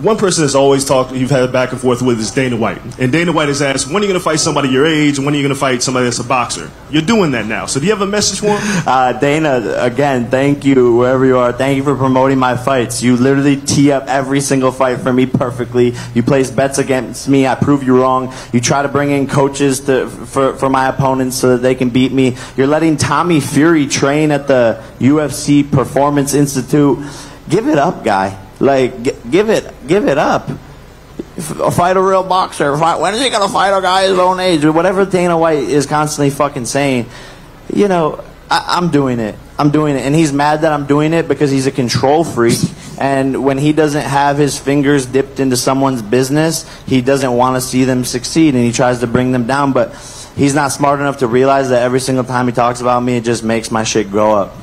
One person has always talked, you've had back and forth with is Dana White. And Dana White has asked, when are you going to fight somebody your age when are you going to fight somebody that's a boxer? You're doing that now. So do you have a message for him? Uh, Dana, again, thank you, wherever you are. Thank you for promoting my fights. You literally tee up every single fight for me perfectly. You place bets against me. I prove you wrong. You try to bring in coaches to, for, for my opponents so that they can beat me. You're letting Tommy Fury train at the UFC Performance Institute. Give it up, guy. Like, g- give it, give it up. Fight a real boxer. Fight, when is he gonna fight a guy his own age? Whatever Dana White is constantly fucking saying, you know, I, I'm doing it. I'm doing it, and he's mad that I'm doing it because he's a control freak. And when he doesn't have his fingers dipped into someone's business, he doesn't want to see them succeed, and he tries to bring them down. But he's not smart enough to realize that every single time he talks about me, it just makes my shit grow up.